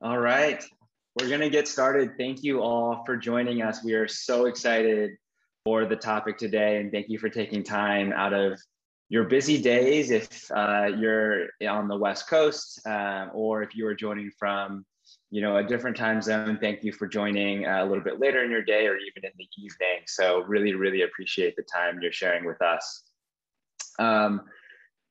All right, we're going to get started. Thank you all for joining us. We are so excited for the topic today, and thank you for taking time out of your busy days if uh, you're on the West Coast uh, or if you are joining from you know a different time zone. Thank you for joining uh, a little bit later in your day or even in the evening. So really, really appreciate the time you're sharing with us. Um,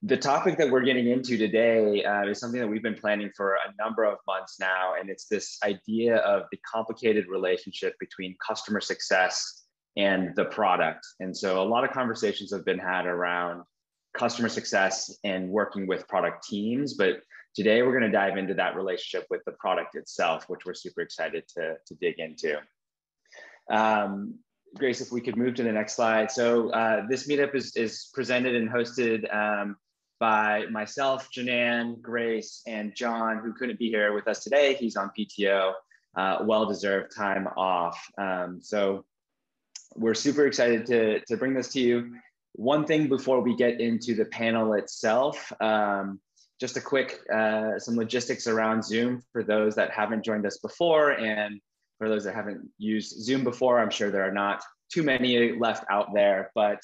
the topic that we're getting into today uh, is something that we've been planning for a number of months now, and it's this idea of the complicated relationship between customer success and the product. And so, a lot of conversations have been had around customer success and working with product teams, but today we're going to dive into that relationship with the product itself, which we're super excited to, to dig into. Um, Grace, if we could move to the next slide. So uh, this meetup is, is presented and hosted um, by myself, Janan, Grace, and John, who couldn't be here with us today. He's on PTO, uh, well-deserved time off. Um, so we're super excited to, to bring this to you. One thing before we get into the panel itself, um, just a quick, uh, some logistics around Zoom for those that haven't joined us before and for those that haven't used Zoom before, I'm sure there are not too many left out there, but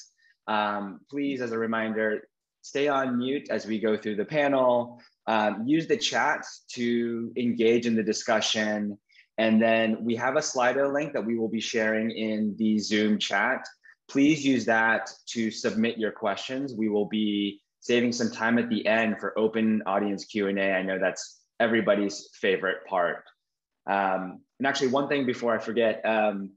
um, please, as a reminder, stay on mute as we go through the panel. Um, use the chat to engage in the discussion. And then we have a Slido link that we will be sharing in the Zoom chat. Please use that to submit your questions. We will be saving some time at the end for open audience Q&A. I know that's everybody's favorite part. Um, and actually one thing before I forget, um,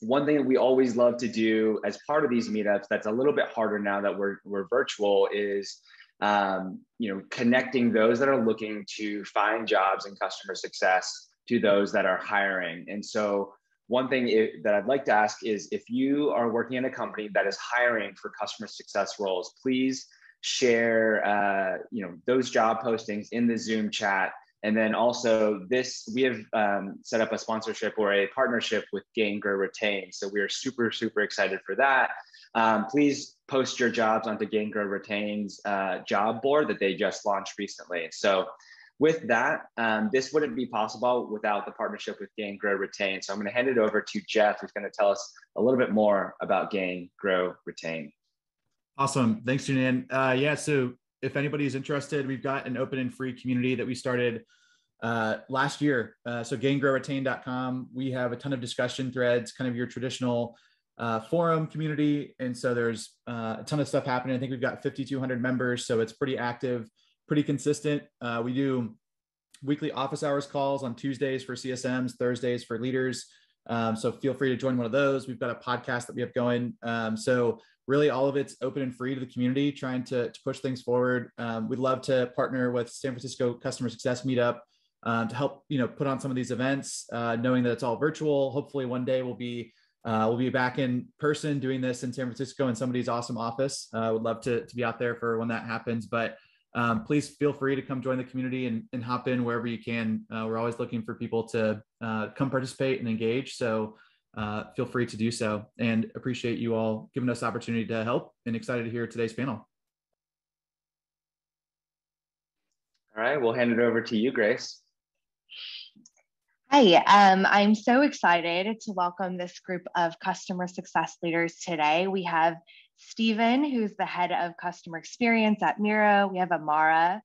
one thing that we always love to do as part of these meetups that's a little bit harder now that we're, we're virtual is um, you know connecting those that are looking to find jobs in customer success to those that are hiring. And so one thing it, that i'd like to ask is if you are working in a company that is hiring for customer success roles please share uh, you know those job postings in the zoom chat and then also this, we have um, set up a sponsorship or a partnership with Gain, Grow, Retain. So we are super, super excited for that. Um, please post your jobs onto Gain, Grow, Retain's uh, job board that they just launched recently. So with that, um, this wouldn't be possible without the partnership with Gain, Grow, Retain. So I'm gonna hand it over to Jeff, who's gonna tell us a little bit more about Gain, Grow, Retain. Awesome, thanks, Janan. Uh, yeah, so if anybody's interested, we've got an open and free community that we started uh, last year. Uh, so gaingrowretain.com. We have a ton of discussion threads, kind of your traditional uh, forum community. And so there's uh, a ton of stuff happening. I think we've got 5,200 members. So it's pretty active, pretty consistent. Uh, we do weekly office hours calls on Tuesdays for CSMs, Thursdays for leaders. Um, so feel free to join one of those. We've got a podcast that we have going. Um, so really all of it's open and free to the community, trying to, to push things forward. Um, we'd love to partner with San Francisco Customer Success Meetup um, to help you know put on some of these events, uh, knowing that it's all virtual. Hopefully, one day we'll be uh, we'll be back in person doing this in San Francisco in somebody's awesome office. I uh, would love to, to be out there for when that happens. But um, please feel free to come join the community and, and hop in wherever you can. Uh, we're always looking for people to uh, come participate and engage. So uh, feel free to do so and appreciate you all giving us opportunity to help and excited to hear today's panel. All right, we'll hand it over to you, Grace. Hi, um, I'm so excited to welcome this group of customer success leaders today. We have Steven, who's the head of customer experience at Miro. We have Amara,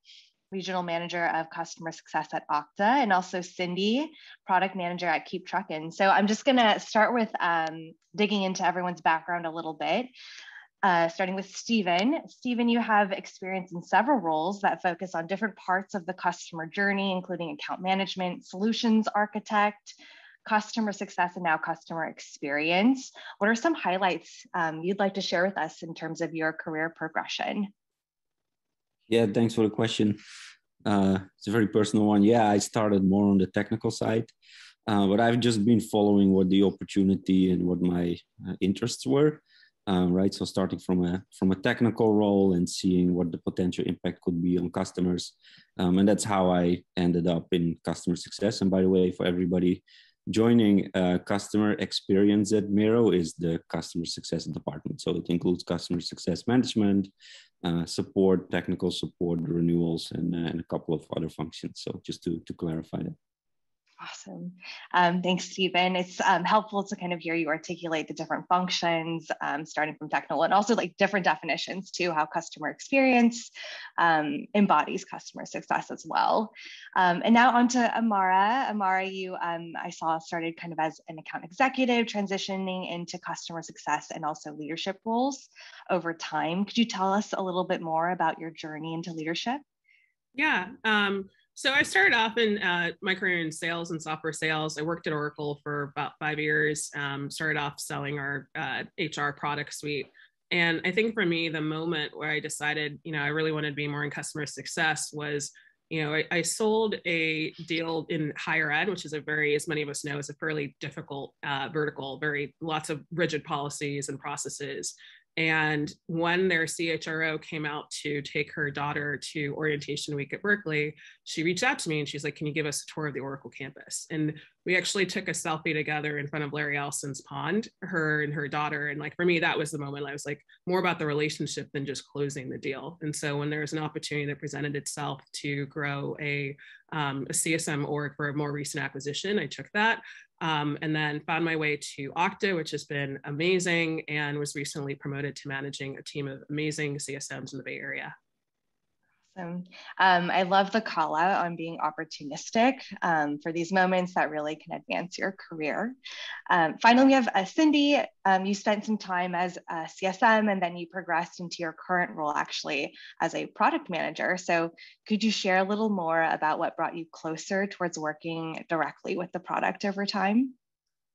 regional manager of customer success at Okta, and also Cindy, product manager at KeepTruckin. So I'm just gonna start with um, digging into everyone's background a little bit. Uh, starting with Steven. Steven, you have experience in several roles that focus on different parts of the customer journey, including account management, solutions architect, customer success, and now customer experience. What are some highlights um, you'd like to share with us in terms of your career progression? Yeah, thanks for the question. Uh, it's a very personal one. Yeah, I started more on the technical side, uh, but I've just been following what the opportunity and what my uh, interests were um, right? So starting from a from a technical role and seeing what the potential impact could be on customers, um, and that's how I ended up in customer success. And by the way, for everybody joining uh, customer experience at Miro is the customer success department. So it includes customer success management, uh, support, technical support, renewals, and, uh, and, a couple of other functions. So just to, to clarify that. Awesome. Um, thanks, Steven. It's um, helpful to kind of hear you articulate the different functions, um, starting from technical and also like different definitions to how customer experience um, embodies customer success as well. Um, and now on to Amara. Amara, you um, I saw started kind of as an account executive, transitioning into customer success and also leadership roles over time. Could you tell us a little bit more about your journey into leadership? Yeah. Um, so I started off in uh, my career in sales and software sales. I worked at Oracle for about five years. Um, started off selling our uh, HR product suite. And I think for me, the moment where I decided, you know, I really wanted to be more in customer success was, you know, I, I sold a deal in higher ed, which is a very, as many of us know, is a fairly difficult uh, vertical, very lots of rigid policies and processes. And when their CHRO came out to take her daughter to orientation week at Berkeley, she reached out to me and she's like, Can you give us a tour of the Oracle campus? And we actually took a selfie together in front of Larry Ellison's pond, her and her daughter. And like for me, that was the moment I was like, more about the relationship than just closing the deal. And so when there was an opportunity that presented itself to grow a, um, a CSM org for a more recent acquisition, I took that um, and then found my way to Okta, which has been amazing, and was recently promoted to managing a team of amazing CSMs in the Bay Area. Awesome. Um, I love the call out on being opportunistic um, for these moments that really can advance your career. Um, finally, we have uh, Cindy. Um, you spent some time as a CSM and then you progressed into your current role actually as a product manager. So, could you share a little more about what brought you closer towards working directly with the product over time?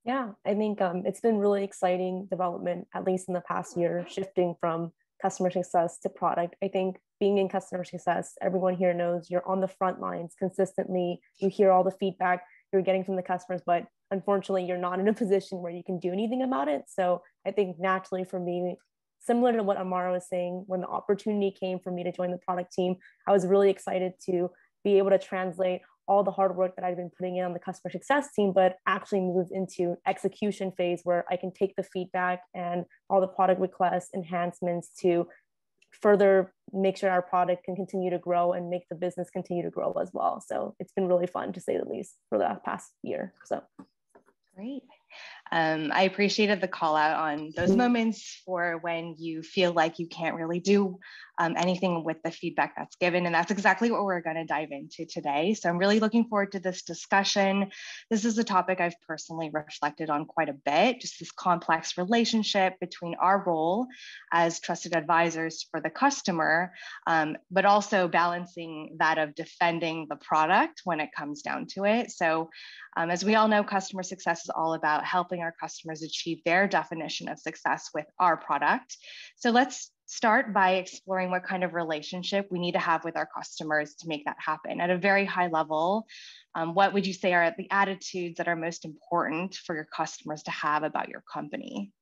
Yeah, I think um, it's been really exciting development, at least in the past year, shifting from customer success to product. I think being in customer success, everyone here knows you're on the front lines consistently. You hear all the feedback you're getting from the customers, but unfortunately, you're not in a position where you can do anything about it. So I think naturally for me, similar to what Amara was saying, when the opportunity came for me to join the product team, I was really excited to be able to translate all the hard work that I've been putting in on the customer success team, but actually move into execution phase where I can take the feedback and all the product requests, enhancements to further make sure our product can continue to grow and make the business continue to grow as well. So it's been really fun to say the least for the past year. So great. Um, I appreciated the call out on those moments for when you feel like you can't really do um, anything with the feedback that's given. And that's exactly what we're going to dive into today. So I'm really looking forward to this discussion. This is a topic I've personally reflected on quite a bit, just this complex relationship between our role as trusted advisors for the customer, um, but also balancing that of defending the product when it comes down to it. So um, as we all know, customer success is all about helping our customers achieve their definition of success with our product. So let's start by exploring what kind of relationship we need to have with our customers to make that happen at a very high level. Um, what would you say are the attitudes that are most important for your customers to have about your company?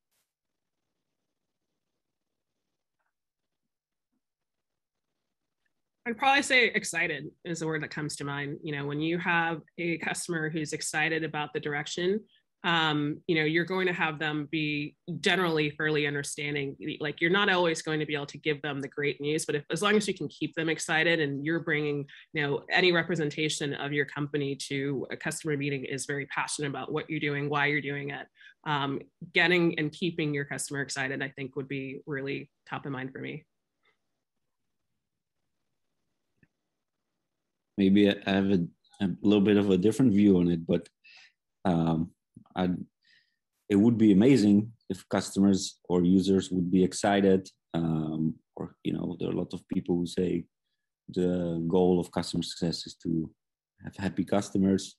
I'd probably say excited is the word that comes to mind. You know, when you have a customer who's excited about the direction um, you know, you're going to have them be generally fairly understanding. Like you're not always going to be able to give them the great news, but if, as long as you can keep them excited and you're bringing, you know, any representation of your company to a customer meeting is very passionate about what you're doing, why you're doing it. Um, getting and keeping your customer excited, I think, would be really top of mind for me. Maybe I have a, a little bit of a different view on it, but um, i it would be amazing if customers or users would be excited. Um, or you know, there are a lot of people who say the goal of customer success is to have happy customers.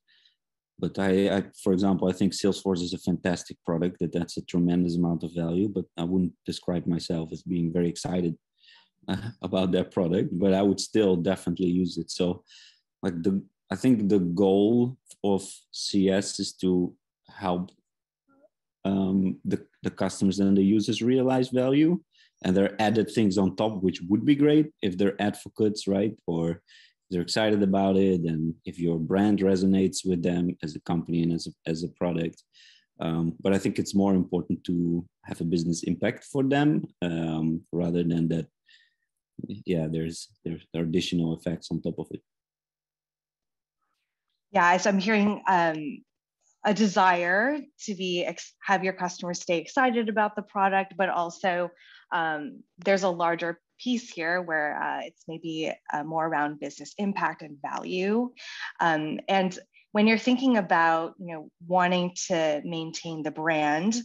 But I, I, for example, I think Salesforce is a fantastic product. That that's a tremendous amount of value. But I wouldn't describe myself as being very excited uh, about that product. But I would still definitely use it. So, like the, I think the goal of CS is to help um, the, the customers and the users realize value and there are added things on top which would be great if they're advocates right? Or they're excited about it and if your brand resonates with them as a company and as a, as a product. Um, but i think it's more important to have a business impact for them um, rather than that yeah there's there, are additional effects on top of it. Yeah, so I'm hearing um, a desire to be have your customers stay excited about the product, but also um, there's a larger piece here where uh, it's maybe uh, more around business impact and value. Um, and when you're thinking about you know wanting to maintain the brand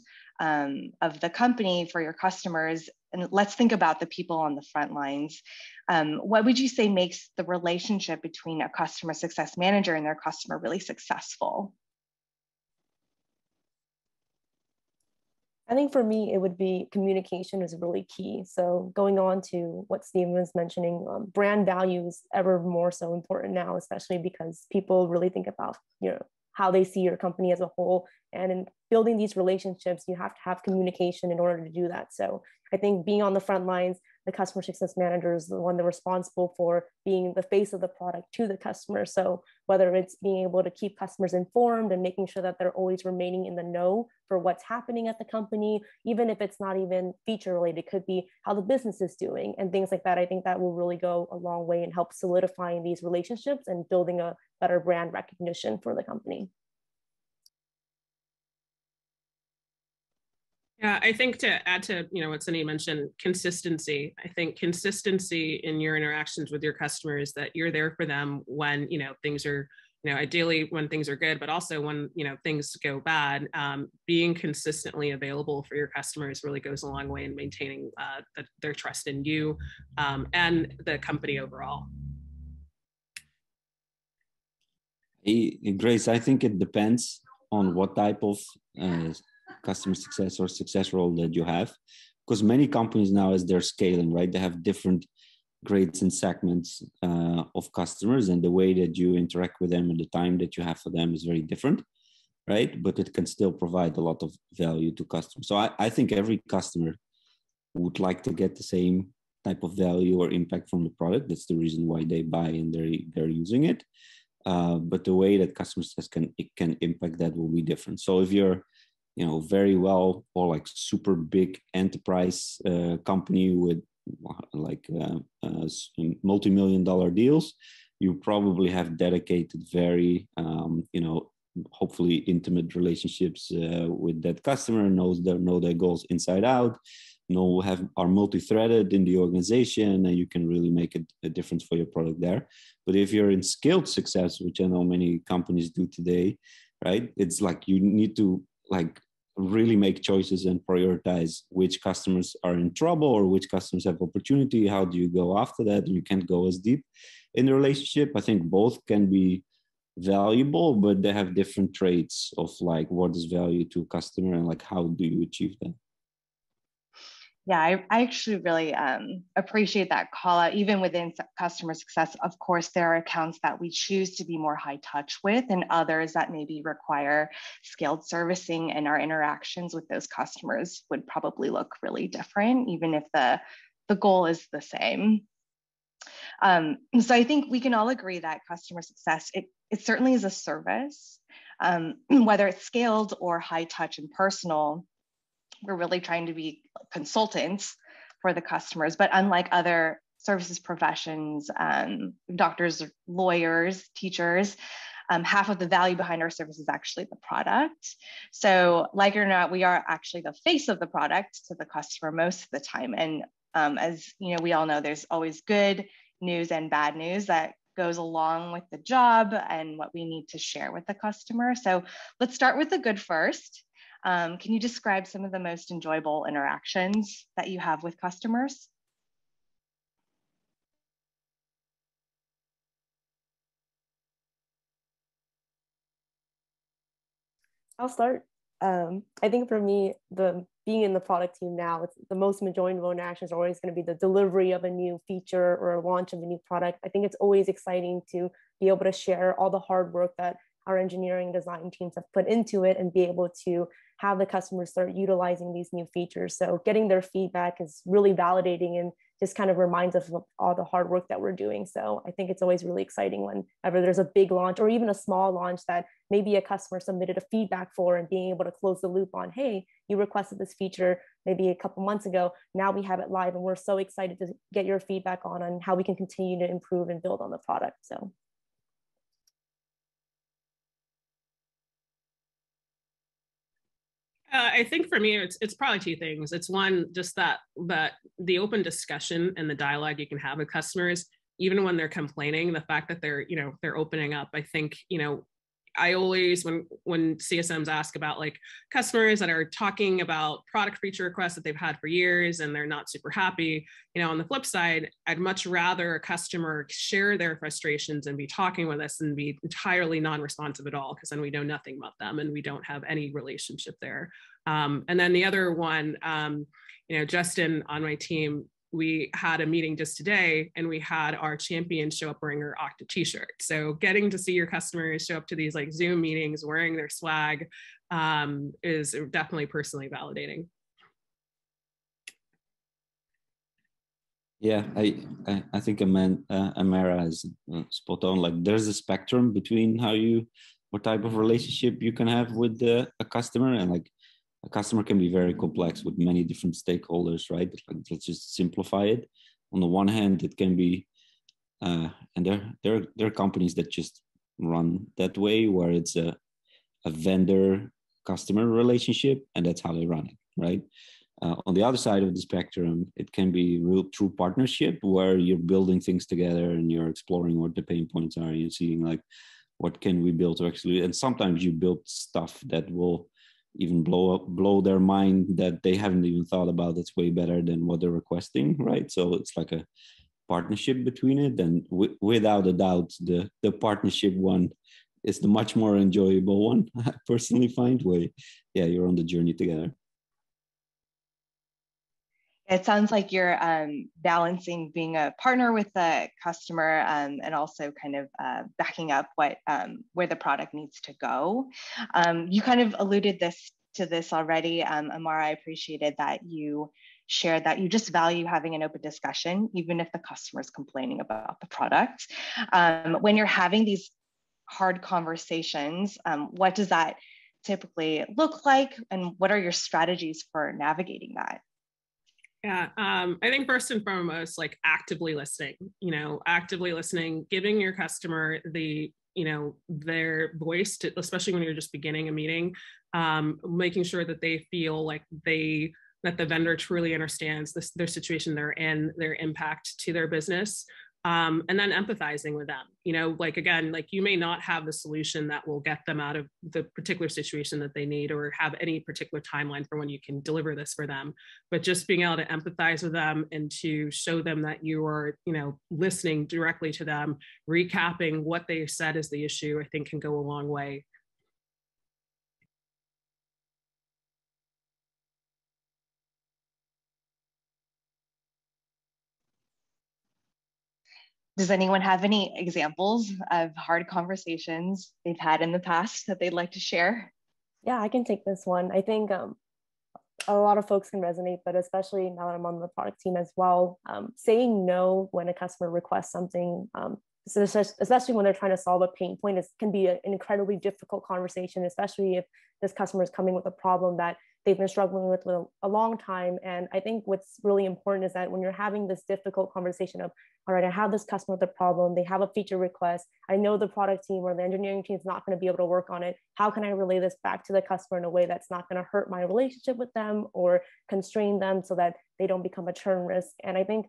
um, of the company for your customers, and let's think about the people on the front lines. Um, what would you say makes the relationship between a customer success manager and their customer really successful? I think for me, it would be communication is really key. So going on to what Steven was mentioning, um, brand value is ever more so important now, especially because people really think about, you know, how they see your company as a whole. And in building these relationships, you have to have communication in order to do that. So I think being on the front lines, the customer success manager is the one that's responsible for being the face of the product to the customer. So whether it's being able to keep customers informed and making sure that they're always remaining in the know for what's happening at the company, even if it's not even feature related, it could be how the business is doing and things like that. I think that will really go a long way and help solidifying these relationships and building a better brand recognition for the company. Yeah, I think to add to you know what Cindy mentioned, consistency. I think consistency in your interactions with your customers that you're there for them when you know things are you know ideally when things are good, but also when you know things go bad. Um, being consistently available for your customers really goes a long way in maintaining uh, the, their trust in you um, and the company overall. Grace, I think it depends on what type of uh, customer success or success role that you have? Because many companies now as they're scaling right they have different grades and segments uh, of customers and the way that you interact with them and the time that you have for them is very different right? But it can still provide a lot of value to customers. So i, I think every customer would like to get the same type of value or impact from the product. That's the reason why they buy and they're they're using it. Uh, but the way that customers can it can impact that will be different. So if you're you know very well or like super big enterprise uh, company with like uh, uh, multi-million dollar deals you probably have dedicated very um, you know hopefully intimate relationships uh, with that customer knows their know their goals inside out know have are multi-threaded in the organization and you can really make a, a difference for your product there. But if you're in scaled success which i know many companies do today right it's like you need to like really make choices and prioritize which customers are in trouble or which customers have opportunity how do you go after that? You can't go as deep in the relationship. I think both can be valuable but they have different traits of like what is value to a customer and like how do you achieve that yeah, I, I actually really um, appreciate that call out. Even within customer success, of course, there are accounts that we choose to be more high touch with, and others that maybe require scaled servicing, and our interactions with those customers would probably look really different, even if the, the goal is the same. Um, so I think we can all agree that customer success, it, it certainly is a service, um, whether it's scaled or high touch and personal we're really trying to be consultants for the customers. But unlike other services professions, um, doctors, lawyers, teachers, um, half of the value behind our service is actually the product. So, like it or not, we are actually the face of the product to the customer most of the time. And um, as you know, we all know there's always good news and bad news that goes along with the job and what we need to share with the customer. So let's start with the good first. Um, can you describe some of the most enjoyable interactions that you have with customers? I'll start. Um, I think for me, the being in the product team now, it's the most enjoyable interactions are always going to be the delivery of a new feature or launch of a new product. I think it's always exciting to be able to share all the hard work that our engineering design teams have put into it and be able to have the customers start utilizing these new features. So getting their feedback is really validating and just kind of reminds us of all the hard work that we're doing. So I think it's always really exciting whenever there's a big launch or even a small launch that maybe a customer submitted a feedback for and being able to close the loop on, hey, you requested this feature maybe a couple months ago. Now we have it live and we're so excited to get your feedback on and how we can continue to improve and build on the product. So Uh, I think for me, it's it's probably two things. It's one, just that that the open discussion and the dialogue you can have with customers, even when they're complaining, the fact that they're you know they're opening up. I think you know I always when when CSMs ask about like customers that are talking about product feature requests that they've had for years and they're not super happy, you know, on the flip side, I'd much rather a customer share their frustrations and be talking with us and be entirely non-responsive at all because then we know nothing about them and we don't have any relationship there. Um, and then the other one, um, you know, Justin on my team we had a meeting just today and we had our champion show up wearing her Okta t-shirt. So getting to see your customers show up to these like Zoom meetings wearing their swag um, is definitely personally validating. Yeah, I I, I think Aman, uh, Amara is uh, spot on. Like there's a spectrum between how you, what type of relationship you can have with a customer and like a customer can be very complex with many different stakeholders, right? Like, let's just simplify it. On the one hand, it can be, uh, and there, there, there are companies that just run that way, where it's a, a vendor customer relationship, and that's how they run it, right? Uh, on the other side of the spectrum, it can be real true partnership where you're building things together and you're exploring what the pain points are. You're seeing like, what can we build to actually, and sometimes you build stuff that will even blow up blow their mind that they haven't even thought about that's way better than what they're requesting right? So it's like a partnership between it and w- without a doubt the the partnership one is the much more enjoyable one. I personally find way yeah you're on the journey together it sounds like you're um, balancing being a partner with the customer um, and also kind of uh, backing up what um, where the product needs to go. Um, you kind of alluded this to this already, um, Amara. I appreciated that you shared that you just value having an open discussion, even if the customer is complaining about the product. Um, when you're having these hard conversations, what does that typically look like, and what are your strategies for navigating that? Yeah, um, I think first and foremost, like actively listening, you know, actively listening, giving your customer the, you know, their voice, to, especially when you're just beginning a meeting, um, making sure that they feel like they, that the vendor truly understands this, their situation they're in, their impact to their business, um, and then empathizing with them you know like again like you may not have the solution that will get them out of the particular situation that they need or have any particular timeline for when you can deliver this for them but just being able to empathize with them and to show them that you are you know listening directly to them recapping what they said is the issue i think can go a long way Does anyone have any examples of hard conversations they've had in the past that they'd like to share? Yeah, I can take this one. I think um, a lot of folks can resonate, but especially now that I'm on the product team as well, um, saying no when a customer requests something, um, especially when they're trying to solve a pain point, it can be an incredibly difficult conversation, especially if this customer is coming with a problem that they've been struggling with for a long time. And I think what's really important is that when you're having this difficult conversation of, all right, I have this customer with a problem, they have a feature request, I know the product team or the engineering team is not going to be able to work on it. How can I relay this back to the customer in a way that's not going to hurt my relationship with them or constrain them so that they don't become a churn risk? And I think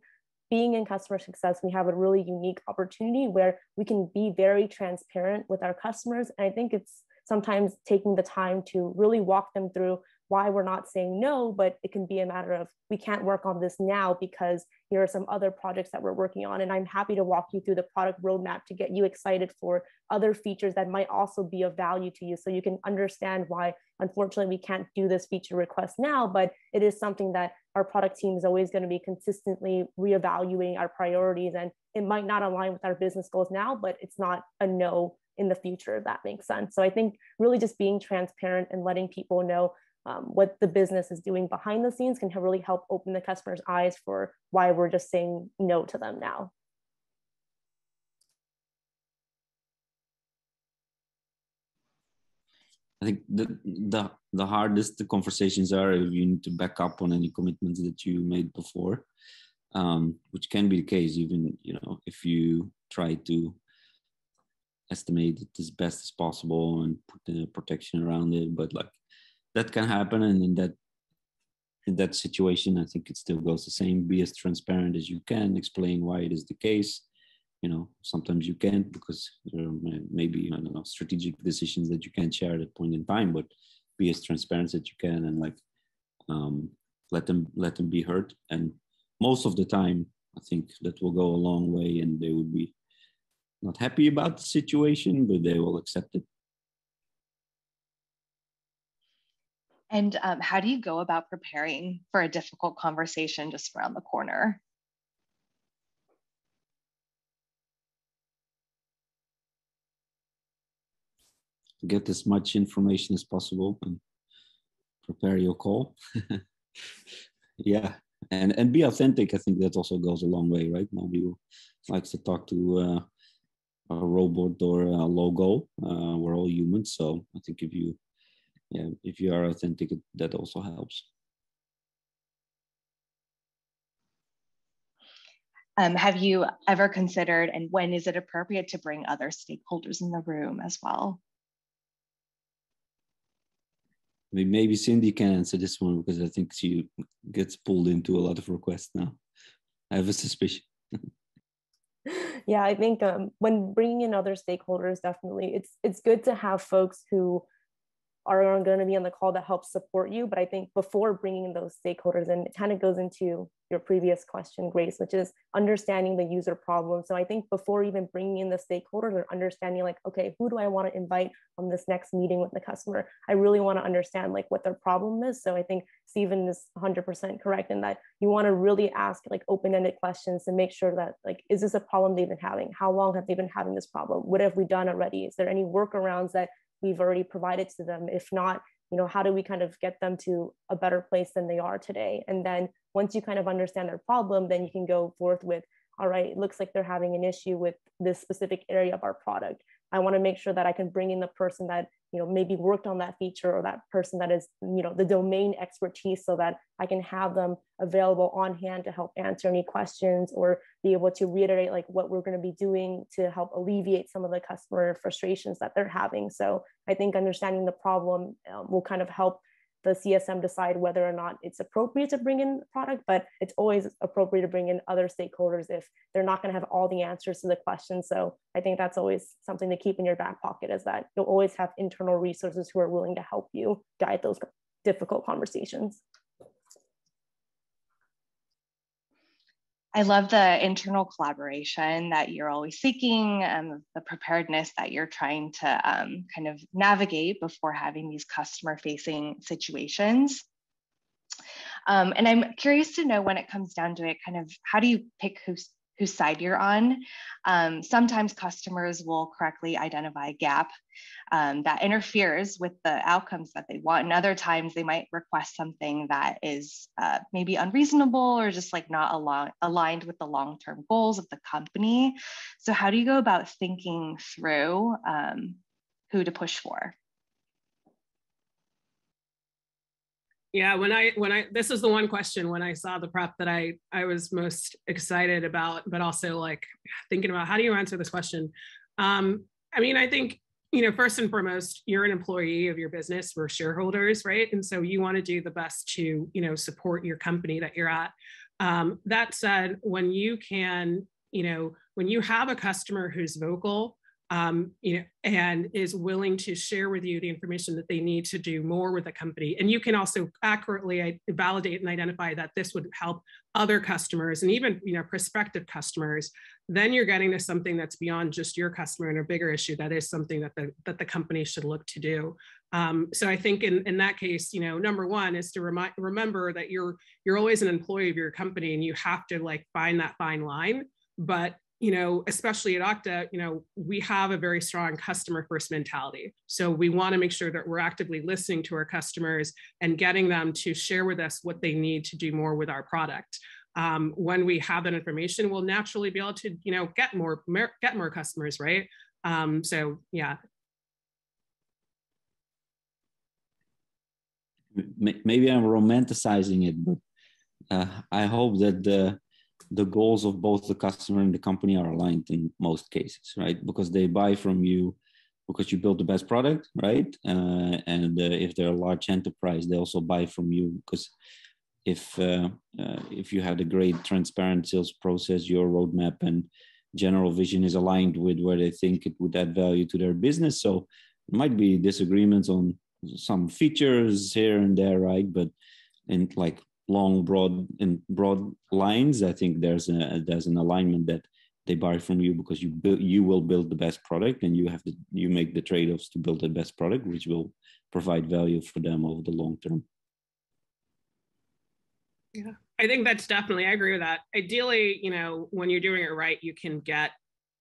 being in customer success, we have a really unique opportunity where we can be very transparent with our customers. And I think it's sometimes taking the time to really walk them through why we're not saying no, but it can be a matter of we can't work on this now because here are some other projects that we're working on. And I'm happy to walk you through the product roadmap to get you excited for other features that might also be of value to you. So you can understand why, unfortunately, we can't do this feature request now, but it is something that our product team is always going to be consistently reevaluating our priorities. And it might not align with our business goals now, but it's not a no in the future, if that makes sense. So I think really just being transparent and letting people know um, what the business is doing behind the scenes can really help open the customer's eyes for why we're just saying no to them now. I think the the the hardest the conversations are if you need to back up on any commitments that you made before, um, which can be the case even you know if you try to estimate it as best as possible and put the protection around it, but like that can happen, and in that in that situation, I think it still goes the same. Be as transparent as you can, explain why it is the case. You know, sometimes you can't because there are maybe I don't know strategic decisions that you can't share at a point in time. But be as transparent as you can and like um, let them let them be heard. And most of the time, I think that will go a long way, and they would be not happy about the situation, but they will accept it. And um, how do you go about preparing for a difficult conversation just around the corner? Get as much information as possible and prepare your call. yeah, and and be authentic. I think that also goes a long way, right? Nobody likes to talk to uh, a robot or a logo. Uh, we're all humans, so I think if you yeah, if you are authentic, that also helps. Um, have you ever considered, and when is it appropriate to bring other stakeholders in the room as well? Maybe Cindy can answer this one because I think she gets pulled into a lot of requests now. I have a suspicion. yeah, I think um, when bringing in other stakeholders, definitely it's it's good to have folks who are going to be on the call to help support you. But I think before bringing those stakeholders in, it kind of goes into your previous question, Grace, which is understanding the user problem. So I think before even bringing in the stakeholders or understanding like, okay, who do I want to invite on this next meeting with the customer? I really want to understand like what their problem is. So I think Steven is 100% correct in that you want to really ask like open-ended questions to make sure that like, is this a problem they've been having? How long have they been having this problem? What have we done already? Is there any workarounds that we've already provided to them. If not you know how do we kind of get them to a better place than they are today? And then once you kind of understand their problem then you can go forth with all right it looks like they're having an issue with this specific area of our product. I want to make sure that i can bring in the person that you know maybe worked on that feature or that person that is you know the domain expertise so that i can have them available on hand to help answer any questions or be able to reiterate like what we're going to be doing to help alleviate some of the customer frustrations that they're having. So i think understanding the problem um, will kind of help the CSM decide whether or not it's appropriate to bring in product, but it's always appropriate to bring in other stakeholders if they're not going to have all the answers to the question. So I think that's always something to keep in your back pocket is that you'll always have internal resources who are willing to help you guide those difficult conversations. I love the internal collaboration that you're always seeking and the preparedness that you're trying to um, kind of navigate before having these customer facing situations. Um, and I'm curious to know when it comes down to it, kind of how do you pick who's whose side you're on. Um, sometimes customers will correctly identify a gap um, that interferes with the outcomes that they want. And other times they might request something that is uh, maybe unreasonable or just like not al- aligned with the long-term goals of the company. So how do you go about thinking through um, who to push for? Yeah when i when i this is the one question when i saw the prep that i i was most excited about but also like thinking about how do you answer this question? Um i mean i think you know first and foremost you're an employee of your business. We're shareholders right? And so you want to do the best to you know support your company that you're at. Um, that said when you can you know when you have a customer who's vocal um, you know, and is willing to share with you the information that they need to do more with the company. And you can also accurately validate and identify that this would help other customers and even you know prospective customers. Then you're getting to something that's beyond just your customer and a bigger issue. That is something that the that the company should look to do. Um, so I think in, in that case, you know, number one is to remind remember that you're you're always an employee of your company and you have to like find that fine line. But you know, especially at Okta, you know, we have a very strong customer first mentality. So we want to make sure that we're actively listening to our customers and getting them to share with us what they need to do more with our product. Um, when we have that information, we'll naturally be able to, you know, get more get more customers, right? Um, so yeah. Maybe I'm romanticizing it, but uh, I hope that the the goals of both the customer and the company are aligned in most cases, right? Because they buy from you because you build the best product, right? Uh, and uh, if they're a large enterprise, they also buy from you because if uh, uh, if you have a great transparent sales process, your roadmap and general vision is aligned with where they think it would add value to their business. So it might be disagreements on some features here and there, right? But in like long, broad and broad lines, I think there's a there's an alignment that they buy from you because you build you will build the best product and you have to you make the trade-offs to build the best product, which will provide value for them over the long term. Yeah, I think that's definitely, I agree with that. Ideally, you know, when you're doing it right, you can get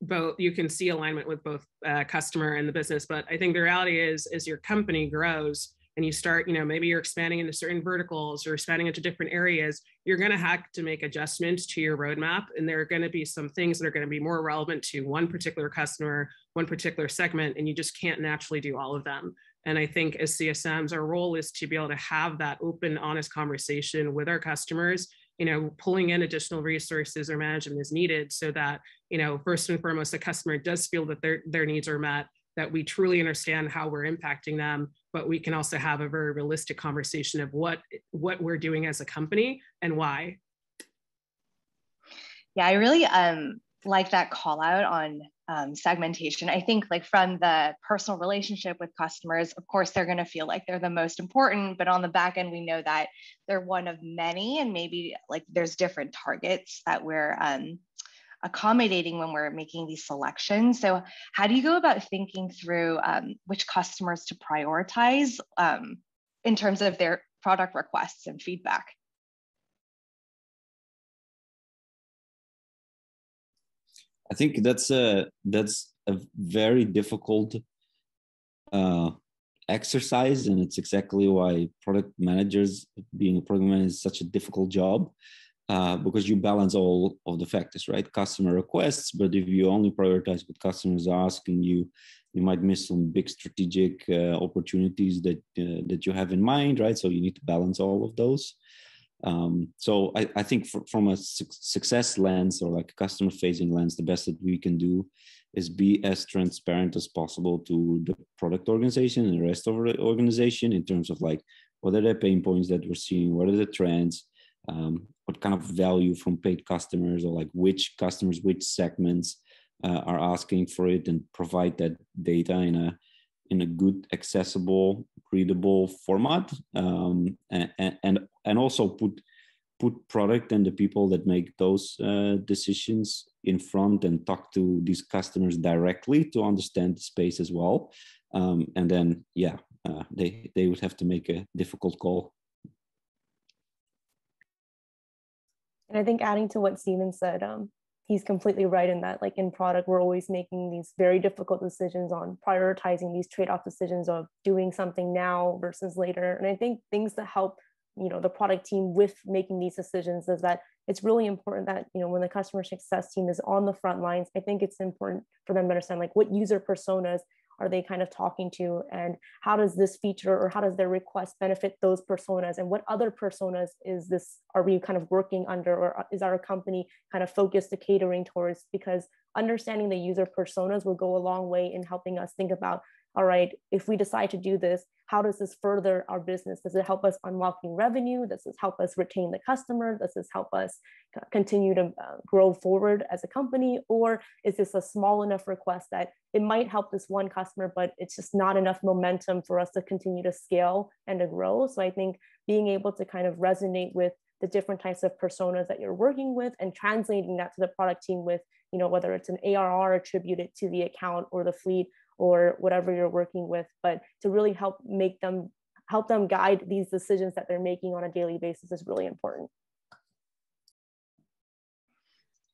both, you can see alignment with both uh, customer and the business. But I think the reality is, as your company grows and you start, you know, maybe you're expanding into certain verticals or expanding into different areas, you're going to have to make adjustments to your roadmap. And there are going to be some things that are going to be more relevant to one particular customer, one particular segment, and you just can't naturally do all of them. And I think as CSMs, our role is to be able to have that open, honest conversation with our customers, you know, pulling in additional resources or management is needed so that, you know, first and foremost, the customer does feel that their, their needs are met, that we truly understand how we're impacting them, but we can also have a very realistic conversation of what, what we're doing as a company and why. Yeah, I really um, like that call out on um, segmentation. I think like from the personal relationship with customers, of course, they're going to feel like they're the most important, but on the back end, we know that they're one of many, and maybe like there's different targets that we're um, accommodating when we're making these selections. So, how do you go about thinking through um, which customers to prioritize um, in terms of their product requests and feedback? I think that's a that's a very difficult uh, exercise, and it's exactly why product managers being a product manager is such a difficult job uh, because you balance all of the factors, right? Customer requests, but if you only prioritize what customers are asking you, you might miss some big strategic uh, opportunities that uh, that you have in mind, right? So you need to balance all of those. Um, so I, I think for, from a su- success lens or like a customer facing lens, the best that we can do is be as transparent as possible to the product organization and the rest of the organization in terms of like what are the pain points that we're seeing, what are the trends, um, what kind of value from paid customers or like which customers, which segments uh, are asking for it, and provide that data in a in a good, accessible, readable format, um, and, and and also put put product and the people that make those uh, decisions in front and talk to these customers directly to understand the space as well. Um, and then, yeah, uh, they they would have to make a difficult call. And I think adding to what Steven said, um, he's completely right in that like in product we're always making these very difficult decisions on prioritizing these trade-off decisions of doing something now versus later. And i think things that help you know the product team with making these decisions is that it's really important that you know when the customer success team is on the front lines i think it's important for them to understand like what user personas are they kind of talking to? And how does this feature or how does their request benefit those personas? And what other personas is this are we kind of working under? Or uh, is our company kind of focused to catering towards? Because understanding the user personas will go a long way in helping us think about all right, if we decide to do this, how does this further our business? Does it help us unlocking revenue? Does this help us retain the customer? Does this help us continue to uh, grow forward as a company? Or is this a small enough request that it might help this one customer, but it's just not enough momentum for us to continue to scale and to grow? So I think being able to kind of resonate with the different types of personas that you're working with and translating that to the product team with you know whether it's an arr attributed to the account or the fleet or whatever you're working with, but to really help make them help them guide these decisions that they're making on a daily basis is really important.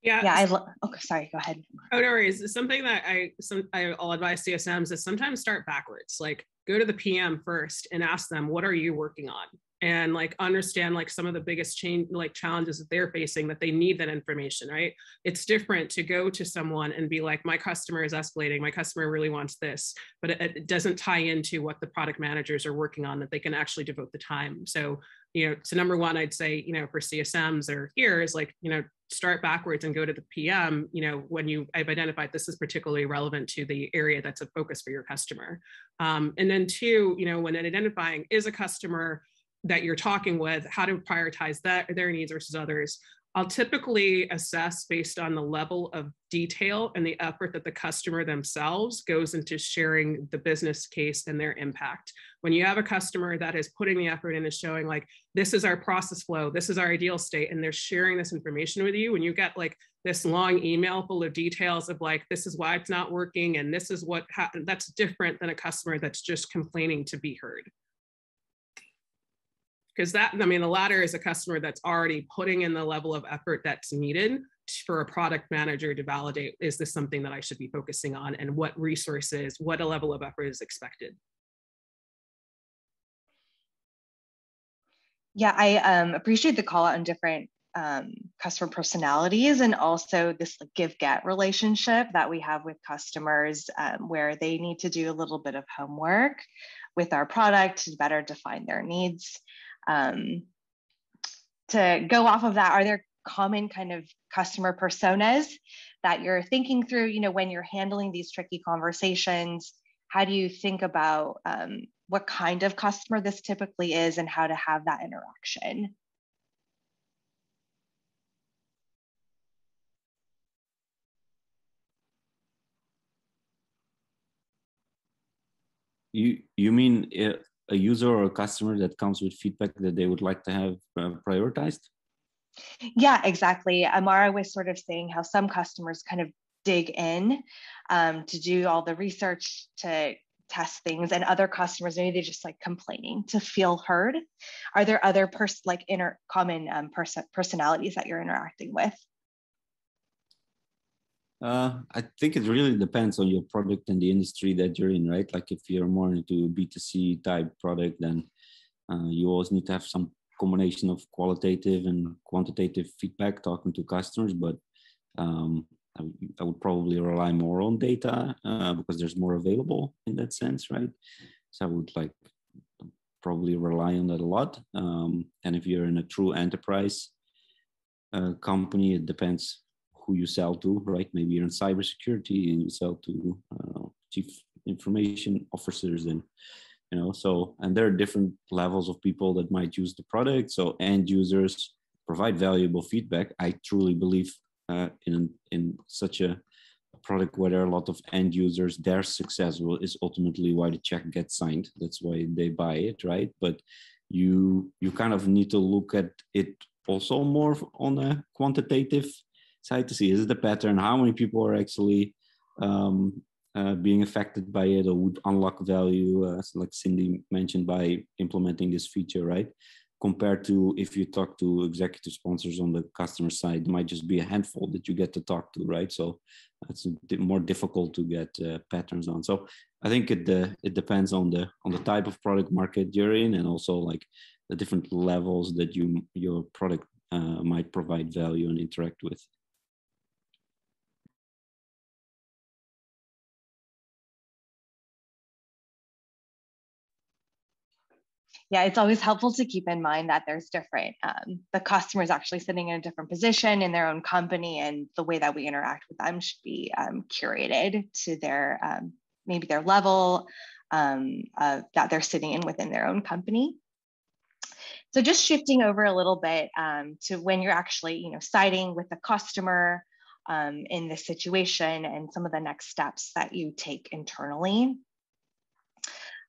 Yeah. Yeah. I love, okay. Sorry. Go ahead. Oh, no worries. Something that I, some, I'll advise CSMs is sometimes start backwards, like go to the PM first and ask them, what are you working on? And like understand like some of the biggest change like challenges that they're facing that they need that information right? It's different to go to someone and be like my customer is escalating. My customer really wants this. But it, it doesn't tie into what the product managers are working on that they can actually devote the time. So you know so number one i'd say you know for csms or here is like you know start backwards and go to the PM, you know, when you I've identified this is particularly relevant to the area that's a focus for your customer. Um, and then two, you know, when identifying is a customer that you're talking with, how to prioritize that their needs versus others. I'll typically assess based on the level of detail and the effort that the customer themselves goes into sharing the business case and their impact. When you have a customer that is putting the effort into showing like, this is our process flow, this is our ideal state, and they're sharing this information with you, when you get like this long email full of details of like, this is why it's not working, and this is what happened, that's different than a customer that's just complaining to be heard because that i mean the latter is a customer that's already putting in the level of effort that's needed for a product manager to validate is this something that i should be focusing on and what resources what a level of effort is expected? Yeah i um, appreciate the call out on different um, customer personalities and also this give get relationship that we have with customers um, where they need to do a little bit of homework with our product to better define their needs um, to go off of that, are there common kind of customer personas that you're thinking through, you know, when you're handling these tricky conversations? How do you think about um, what kind of customer this typically is and how to have that interaction? You you mean a user or a customer that comes with feedback that they would like to have uh, prioritized? Yeah, exactly. Amara was sort of saying how some customers kind of dig in um, to do all the research to test things and other customers maybe they're just like complaining to feel heard are there other like inner common um, pers- personalities that you're interacting with uh, I think it really depends on your product and the industry that you're in, right? Like if you're more into B2C type product, then uh, you always need to have some combination of qualitative and quantitative feedback talking to customers. But um, would probably rely more on data uh, because there's more available in that sense, right? So I would like probably rely on that a lot. Um, and if you're in a true enterprise uh, company, it depends who you sell to, right? Maybe you're in cybersecurity and you sell to chief information officers and you know so and there are different levels of people that might use the product. So end users provide valuable feedback. I truly believe uh, in in such a product where there are a lot of end users their success will, is ultimately why the check gets signed. That's why they buy it right? But you you kind of need to look at it also more on a quantitative side to see. Is it a pattern. How many people are actually um, uh, being affected by it or would unlock value uh, like cindy mentioned by implementing this feature right? Compared to if you talk to executive sponsors on the customer side might just be a handful that you get to talk to right? So it's more difficult to get uh, patterns on. So i think it uh, it depends on the on the type of product market you're in and also like the different levels that you your product uh, might provide value and interact with yeah, it's always helpful to keep in mind that there's different, um, the customer is actually sitting in a different position in their own company, and the way that we interact with them should be um, curated to their um, maybe their level um, that they're sitting in within their own company. So just shifting over a little bit um, to when you're actually, you know, siding with the customer um, in this situation and some of the next steps that you take internally.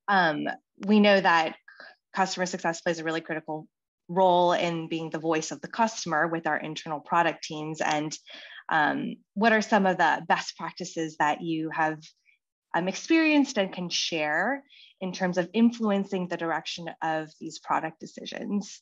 Um, we know that customer success plays a really critical role in being the voice of the customer with our internal product teams. And um, what are some of the best practices that you have um, experienced and can share in terms of influencing the direction of these product decisions?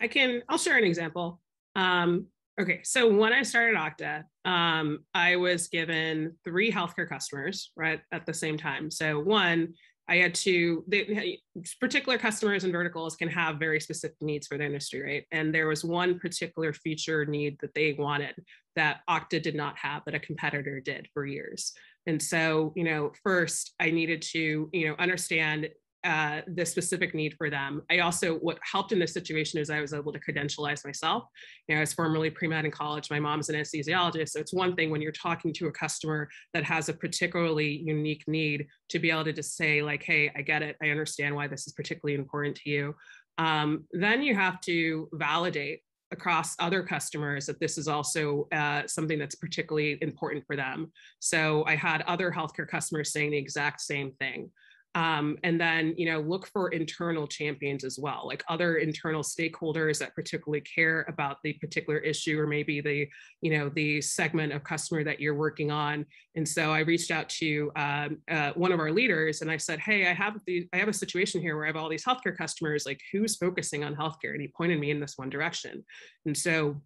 I can i'll share an example. Um, Okay, so when I started Okta, um, I was given three healthcare customers right at the same time. So one, I had to they, particular customers and verticals can have very specific needs for their industry, right? And there was one particular feature need that they wanted that Okta did not have that a competitor did for years. And so, you know, first I needed to, you know, understand uh, the specific need for them. I also, what helped in this situation is I was able to credentialize myself. You know, I was formerly pre-med in college. My mom's an anesthesiologist. So it's one thing when you're talking to a customer that has a particularly unique need to be able to just say like, hey, I get it. I understand why this is particularly important to you. Um, then you have to validate across other customers that this is also uh, something that's particularly important for them. So I had other healthcare customers saying the exact same thing. Um, and then you know look for internal champions as well like other internal stakeholders that particularly care about the particular issue or maybe the you know the segment of customer that you're working on. And so i reached out to um, uh, one of our leaders and i said hey i have the i have a situation here where i have all these healthcare customers like who's focusing on healthcare? And he pointed me in this one direction. And so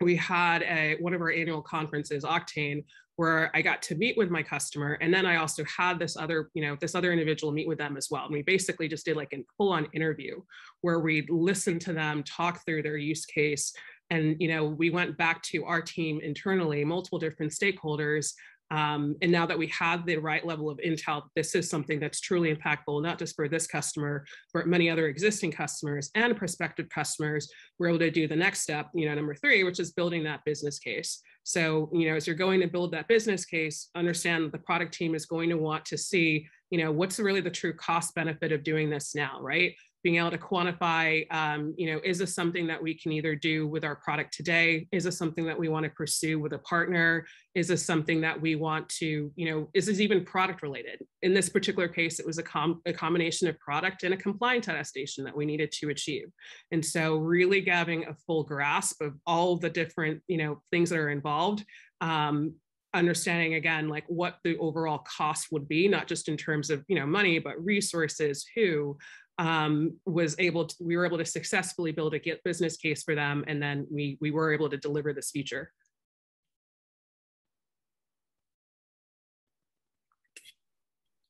we had a, one of our annual conferences, Oktane, where I got to meet with my customer. And then I also had this other, you know, this other individual meet with them as well. And we basically just did like a full on interview where we listened to them talk through their use case. And, you know, we went back to our team internally, multiple different stakeholders, um, and now that we have the right level of intel, this is something that's truly impactful, not just for this customer, but many other existing customers and prospective customers. We're able to do the next step, you know, number three, which is building that business case. So, you know, as you're going to build that business case, understand that the product team is going to want to see, you know, what's really the true cost benefit of doing this now, right? Being able to quantify, um, you know, is this something that we can either do with our product today? Is this something that we want to pursue with a partner? Is this something that we want to, you know, is this even product related? In this particular case, it was a, com- a combination of product and a compliance attestation that we needed to achieve. And so really having a full grasp of all the different, you know, things that are involved um, understanding again like what the overall cost would be not just in terms of you know money but resources who um, was able to, we were able to successfully build a business case for them. And then we, we were able to deliver this feature.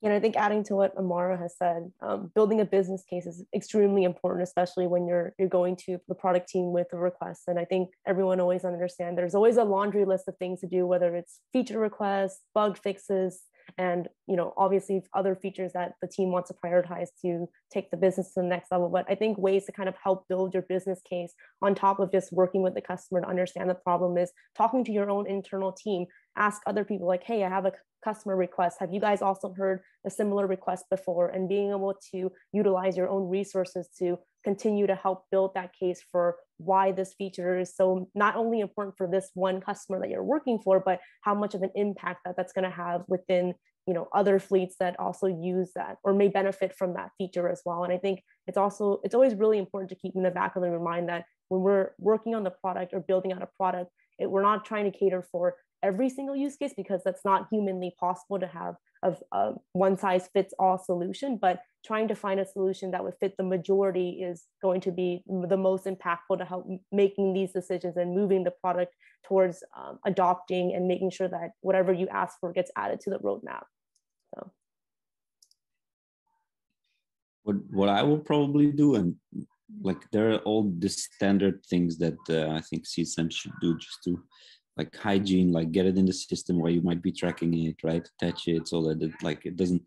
And I think adding to what Amara has said, um, building a business case is extremely important, especially when you're you're going to the product team with a request. And I think everyone always understand there's always a laundry list of things to do, whether it's feature requests, bug fixes, and you know obviously other features that the team wants to prioritize to take the business to the next level. But i think ways to kind of help build your business case on top of just working with the customer to understand the problem is talking to your own internal team. Ask other people like hey i have a customer request. Have you guys also heard a similar request before? And being able to utilize your own resources to continue to help build that case for why this feature is so not only important for this one customer that you're working for but how much of an impact that that's going to have within you know other fleets that also use that or may benefit from that feature as well. And i think it's also it's always really important to keep in the back of the mind that when we're working on the product or building out a product it, we're not trying to cater for every single use case because that's not humanly possible to have a, one size fits all solution but trying to find a solution that would fit the majority is going to be the most impactful to help making these decisions and moving the product towards um, adopting and making sure that whatever you ask for gets added to the roadmap so. What what i will probably do and like there are all the standard things that uh, i think csm should do just to like hygiene like get it in the system where you might be tracking it right? Attach it so that it like it doesn't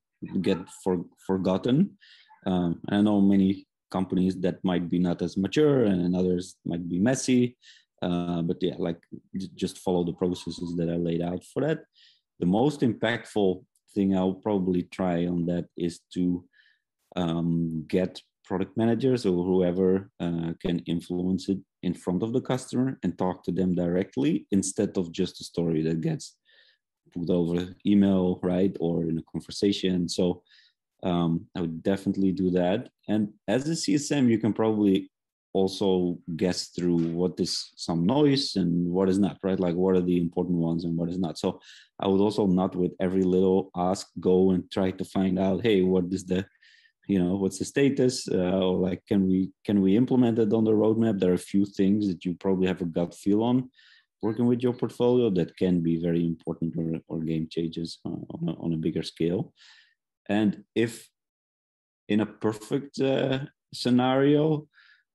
get for, forgotten. Um, i know many companies that might be not as mature and others might be messy. Uh, but yeah like just follow the processes that i laid out for that. The most impactful thing i'll probably try on that is to um, get product managers or whoever uh, can influence it in front of the customer and talk to them directly instead of just a story that gets put over email right or in a conversation. So um, i would definitely do that. And as a csm you can probably also guess through what is some noise and what is not right? Like what are the important ones and what is not. So i would also not with every little ask go and try to find out hey what is the you know what's the status uh, or like can we can we implement it on the roadmap? There are a few things that you probably have a gut feel on working with your portfolio that can be very important or, or game changes uh, on, a, on a bigger scale. And if in a perfect uh, scenario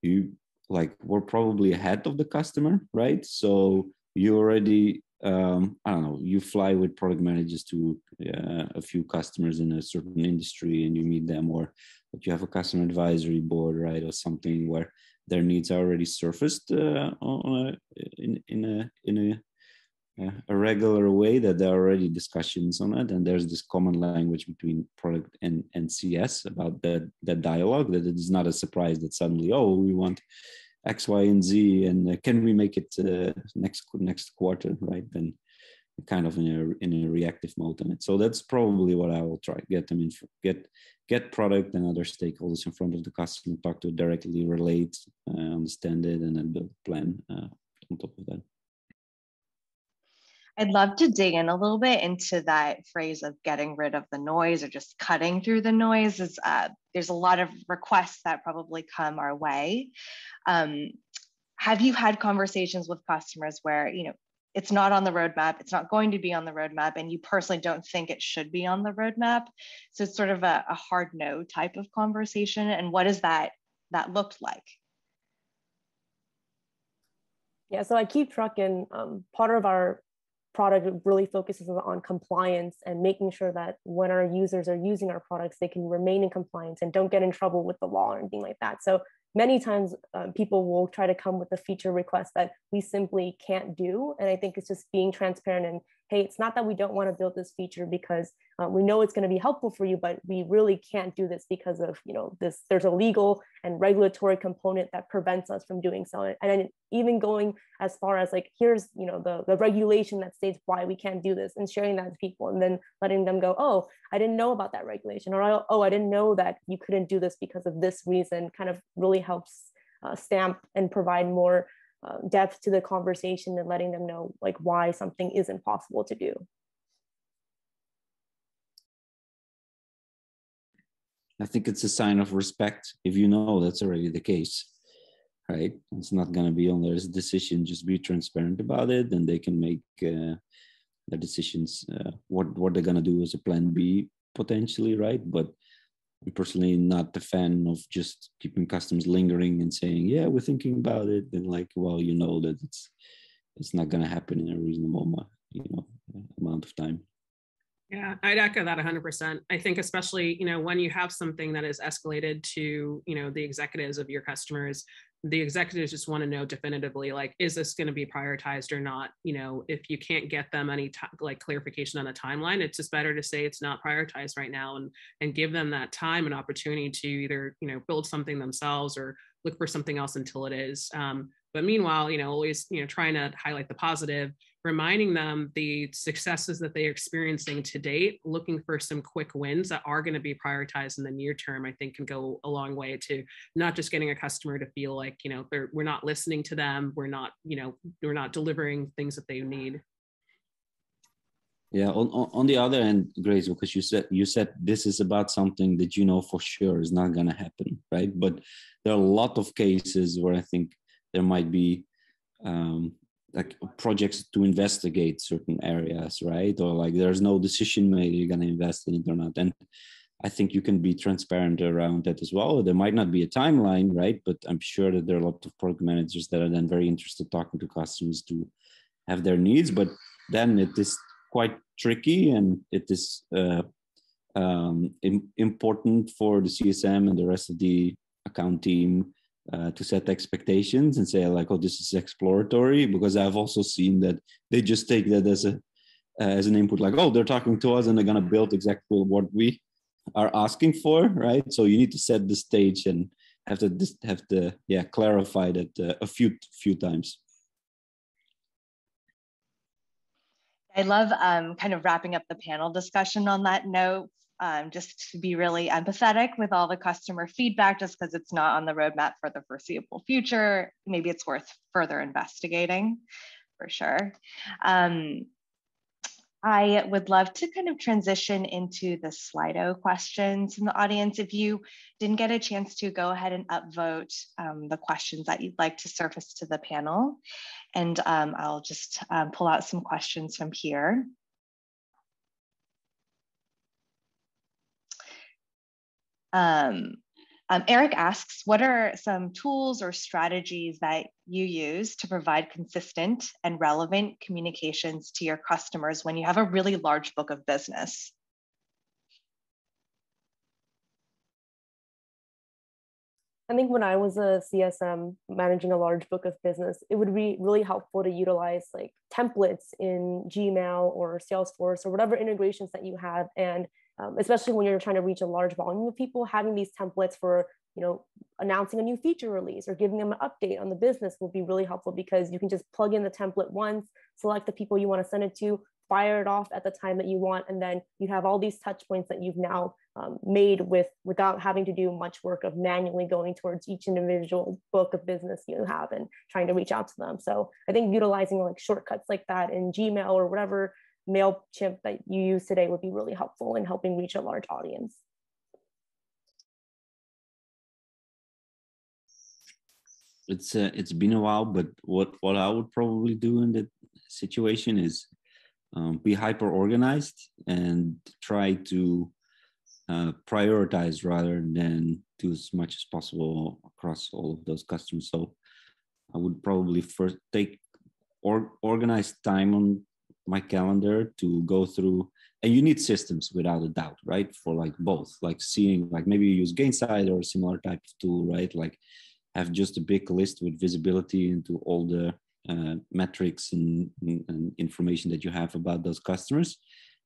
you like we're probably ahead of the customer right? So you already um, I don't know, you fly with product managers to uh, a few customers in a certain industry and you meet them, or you have a customer advisory board, right, or something where their needs are already surfaced uh, on a, in, in a in a a regular way that there are already discussions on it. And there's this common language between product and, and cs about that that dialogue that it is not a surprise that suddenly oh we want x y and z and uh, can we make it uh, next next quarter right? Then kind of in a in a reactive mode on it. So that's probably what i will try. Get them in get get product and other stakeholders in front of the customer talk to directly relate uh, understand it and then build a plan uh, on top of that. I'd love to dig in a little bit into that phrase of getting rid of the noise or just cutting through the noise. Is uh, there's a lot of requests that probably come our way. Um, have you had conversations with customers where you know it's not on the roadmap, it's not going to be on the roadmap, and you personally don't think it should be on the roadmap? So it's sort of a, a hard no type of conversation. And what does that that looked like? Yeah, so I KeepTruckin. Um, part of our product really focuses on compliance and making sure that when our users are using our products, they can remain in compliance and don't get in trouble with the law or anything like that. So many times uh, people will try to come with a feature request that we simply can't do. And I think it's just being transparent and hey, it's not that we don't want to build this feature because uh, we know it's going to be helpful for you, but we really can't do this because of, you know, this, there's a legal and regulatory component that prevents us from doing so. And even going as far as like, here's, you know, the, the regulation that states why we can't do this and sharing that to people and then letting them go, oh, I didn't know about that regulation or, oh, I didn't know that you couldn't do this because of this reason kind of really helps uh, stamp and provide more uh, depth to the conversation and letting them know like why something isn't possible to do. I think it's a sign of respect if you know that's already the case, right? It's not going to be on their decision. Just be transparent about it, and they can make uh, decisions. Uh, what what they're going to do as a plan B potentially, right? But I'm personally not the fan of just keeping customers lingering and saying, "Yeah, we're thinking about it," and like, well, you know that it's it's not going to happen in a reasonable, you know, amount of time. Yeah, I'd echo that 100%. I think especially, you know, when you have something that is escalated to, you know, the executives of your customers, the executives just want to know definitively like is this going to be prioritized or not? You know if you can't get them any t- like clarification on the timeline it's just better to say it's not prioritized right now and and give them that time and opportunity to either you know build something themselves or look for something else until it is. Um, but meanwhile you know always you know trying to highlight the positive reminding them the successes that they're experiencing to date, looking for some quick wins that are going to be prioritized in the near term, I think can go a long way to not just getting a customer to feel like, you know, they're, we're not listening to them, we're not, you know, we're not delivering things that they need. Yeah, on, on the other end, Grace, because you said you said this is about something that you know for sure is not gonna happen, right? But there are a lot of cases where I think there might be um, like projects to investigate certain areas, right? Or like there's no decision made, you're going to invest in it or not. And I think you can be transparent around that as well. There might not be a timeline, right? But I'm sure that there are a lot of product managers that are then very interested talking to customers to have their needs. But then it is quite tricky and it is uh, um, important for the CSM and the rest of the account team uh, to set expectations and say like, oh, this is exploratory, because I've also seen that they just take that as a as an input, like, oh, they're talking to us and they're gonna build exactly what we are asking for, right? So you need to set the stage and have to have to yeah clarify that uh, a few few times. I love um, kind of wrapping up the panel discussion on that note um, just to be really empathetic with all the customer feedback, just because it's not on the roadmap for the foreseeable future. Maybe it's worth further investigating for sure. Um, I would love to kind of transition into the Slido questions in the audience. If you didn't get a chance to go ahead and upvote um, the questions that you'd like to surface to the panel. And um, I'll just um, pull out some questions from here. Um, Um, Eric asks, what are some tools or strategies that you use to provide consistent and relevant communications to your customers when you have a really large book of business? I think when I was a CSM managing a large book of business, it would be really helpful to utilize like templates in Gmail or Salesforce or whatever integrations that you have. And um, especially when you're trying to reach a large volume of people, having these templates for you know announcing a new feature release or giving them an update on the business will be really helpful because you can just plug in the template once, select the people you want to send it to, fire it off at the time that you want, and then you have all these touch points that you've now um, made with without having to do much work of manually going towards each individual book of business you have and trying to reach out to them. So I think utilizing like shortcuts like that in Gmail or whatever MailChimp that you use today would be really helpful in helping reach a large audience. It's uh, it's been a while, but what what I would probably do in that situation is um, be hyper organized and try to uh, prioritize rather than do as much as possible across all of those customers. So I would probably first take or organize time on my calendar to go through and you need systems without a doubt right? For like both like seeing like maybe you use gainsight or a similar type of tool right? Like have just a big list with visibility into all the uh, metrics and, and, information that you have about those customers.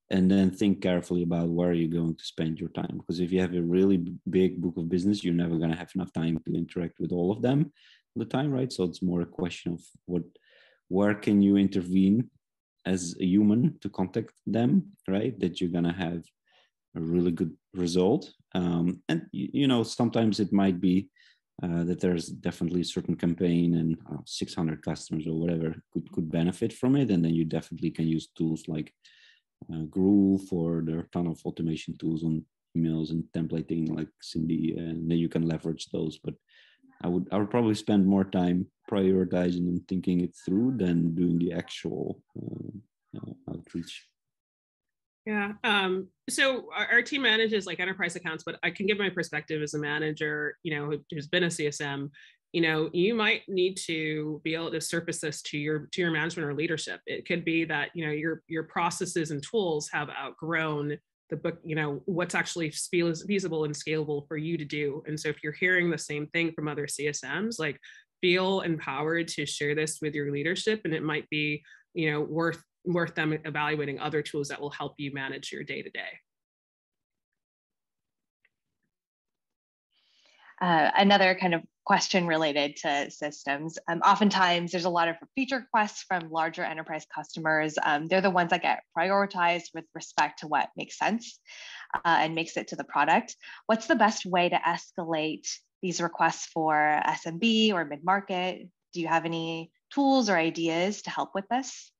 And then think carefully about where you're going to spend your time because if you have a really big book of business you're never going to have enough time to interact with all of them all the time right? So it's more a question of what where can you intervene as a human to contact them, right? That you're gonna have a really good result. Um, and you know, sometimes it might be uh, that there's definitely a certain campaign and uh, 600 customers or whatever could could benefit from it, and then you definitely can use tools like uh, Groove or there are a ton of automation tools on emails and templating like Cindy, and then you can leverage those. But I would I would probably spend more time prioritizing and thinking it through than doing the actual uh, uh, outreach. Yeah. Um, so our, our, team manages like enterprise accounts, but I can give my perspective as a manager, you know, who, who's been a CSM. You know, you might need to be able to surface this to your to your management or leadership. It could be that you know your your processes and tools have outgrown the book you know what's actually feasible and scalable for you to do. And so if you're hearing the same thing from other csms like feel empowered to share this with your leadership and it might be you know worth worth them evaluating other tools that will help you manage your day to day another kind of question related to systems. Um, oftentimes, there's a lot of feature requests from larger enterprise customers. Um, they're the ones that get prioritized with respect to what makes sense uh, and makes it to the product. What's the best way to escalate these requests for SMB or mid market? Do you have any tools or ideas to help with this?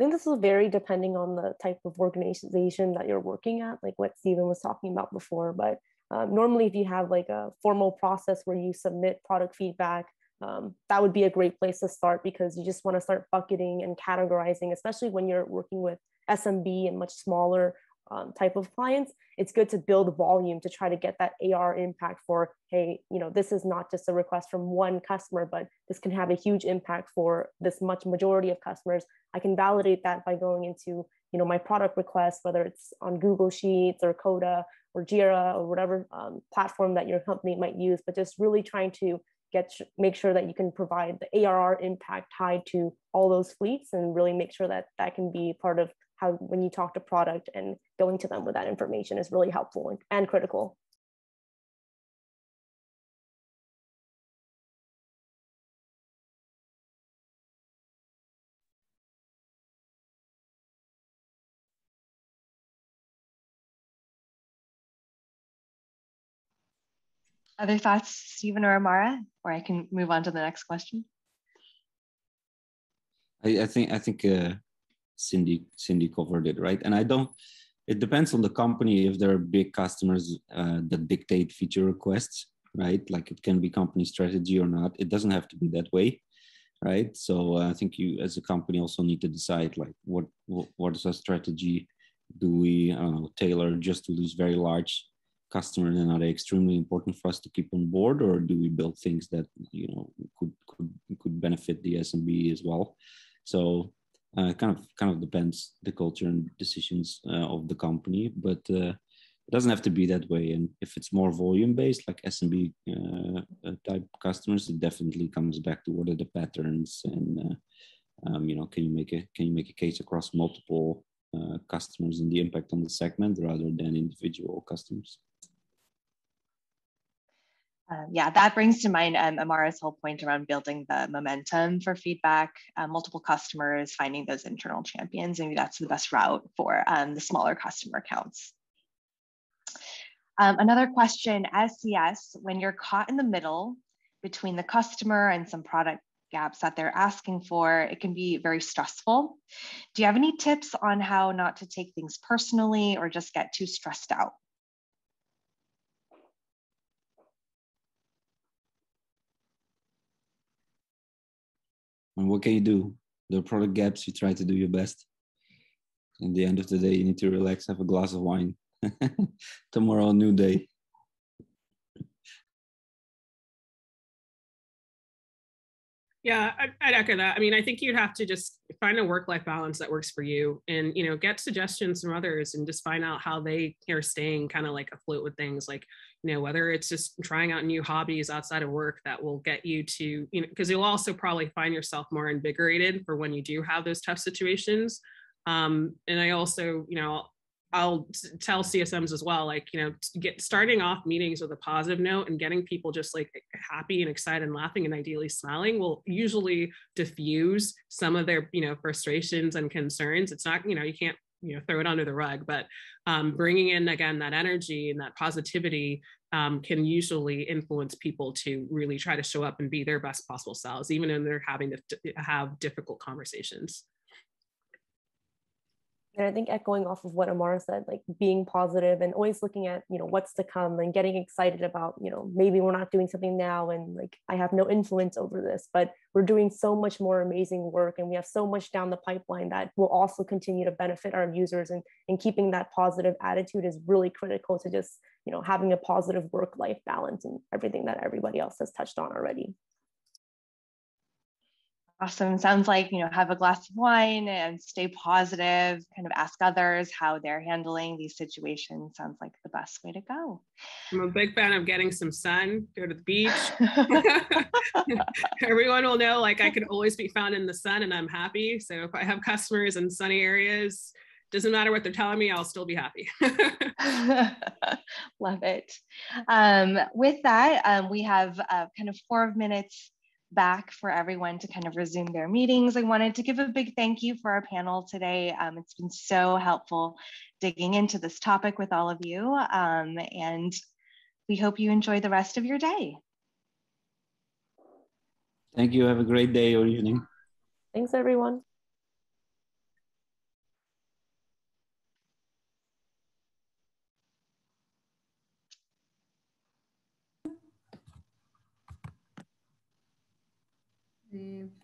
I think this is very depending on the type of organization that you're working at, like what Steven was talking about before. But um, normally, if you have like a formal process where you submit product feedback, um, that would be a great place to start because you just want to start bucketing and categorizing, especially when you're working with SMB and much smaller um, type of clients, it's good to build volume to try to get that ARR impact for, hey, you know, this is not just a request from one customer, but this can have a huge impact for this much majority of customers. I can validate that by going into, you know, my product request, whether it's on Google Sheets or Coda or Jira or whatever um, platform that your company might use, but just really trying to get make sure that you can provide the ARR impact tied to all those fleets and really make sure that that can be part of how when you talk to product and going to them with that information is really helpful and, and critical. Other thoughts, Steven or Amara, or I can move on to the next question. I, I think I think uh, Cindy Cindy covered it right, and I don't. It depends on the company if there are big customers uh, that dictate feature requests, right? Like it can be company strategy or not. It doesn't have to be that way, right? So uh, I think you, as a company, also need to decide like what what, what is our strategy do we uh, tailor just to these very large customers and are they extremely important for us to keep on board or do we build things that you know could could could benefit the smb as well so uh, kind of kind of depends the culture and decisions uh, of the company but uh, it doesn't have to be that way. And if it's more volume based like smb uh, uh, type customers it definitely comes back to what are the patterns and uh, um, you know can you make a can you make a case across multiple customers and the impact on the segment rather than individual customers um, yeah, that brings to mind um, Amara's whole point around building the momentum for feedback, uh, multiple customers, finding those internal champions. Maybe that's the best route for um, the smaller customer accounts. Um, another question, SCS, when you're caught in the middle between the customer and some product gaps that they're asking for, it can be very stressful. Do you have any tips on how not to take things personally or just get too stressed out? And what can you do? There are product gaps, you try to do your best. In the end of the day, you need to relax, have a glass of wine. Tomorrow, new day. Yeah, I, would echo that. I mean, I think you'd have to just find a work-life balance that works for you, and you know, get suggestions from others, and just find out how they are staying kind of like afloat with things. Like, you know, whether it's just trying out new hobbies outside of work that will get you to, you know, because you'll also probably find yourself more invigorated for when you do have those tough situations. Um, and I also, you know, I'll tell CSMs as well, like, you know, get starting off meetings with a positive note and getting people just like happy and excited and laughing and ideally smiling will usually diffuse some of their, you know, frustrations and concerns. It's not, you know, you can't, you know, throw it under the rug, but um, bringing in again that energy and that positivity um, can usually influence people to really try to show up and be their best possible selves, even when they're having to have difficult conversations. And I think echoing off of what Amara said, like being positive and always looking at, you know, what's to come and getting excited about, you know, maybe we're not doing something now and like I have no influence over this, but we're doing so much more amazing work and we have so much down the pipeline that will also continue to benefit our users and, and keeping that positive attitude is really critical to just, you know, having a positive work-life balance and everything that everybody else has touched on already. Awesome. Sounds like, you know, have a glass of wine and stay positive, kind of ask others how they're handling these situations. Sounds like the best way to go. I'm a big fan of getting some sun, go to the beach. Everyone will know like I can always be found in the sun and I'm happy. So if I have customers in sunny areas, doesn't matter what they're telling me, I'll still be happy. Love it. Um, with that, um, we have uh, kind of four minutes back for everyone to kind of resume their meetings. I wanted to give a big thank you for our panel today. Um, it's been so helpful digging into this topic with all of you. Um, and we hope you enjoy the rest of your day. Thank you. Have a great day or evening. Thanks, everyone. Dave.